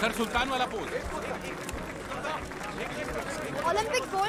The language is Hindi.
सर सुल्तान वाला पोल ओलंपिक गोल्ड